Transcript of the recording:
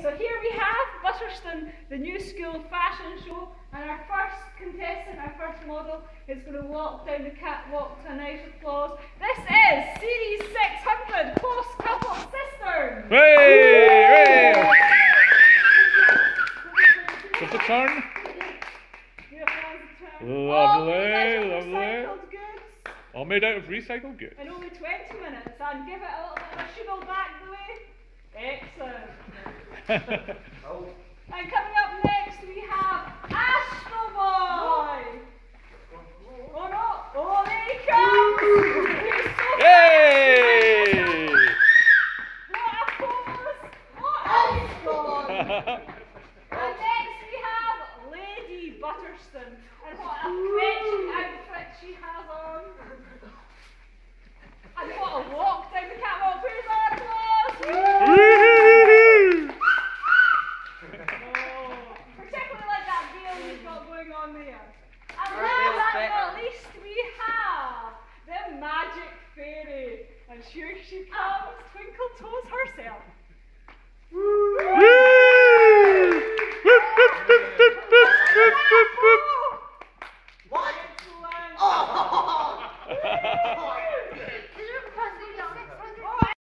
Okay, so here we have Butterstone, the new school fashion show, and our first contestant, our first model, is going to walk down the catwalk to a nice applause. This is Series 600 Close Couple Sisters! Hey! Hey! Just a turn. Lovely, oh, lovely. Goods. All made out of recycled goods. In only 20 minutes, and give it a little bit of a shugle back the way. And coming up next, we have Astro Boy. Oh no! Oh, there he comes! He's so Yay! What a pose! What a god! and next we have Lady Butterstone. And what a fetching And now, at least we have the magic fairy. And sure she comes, Twinkle Toes herself.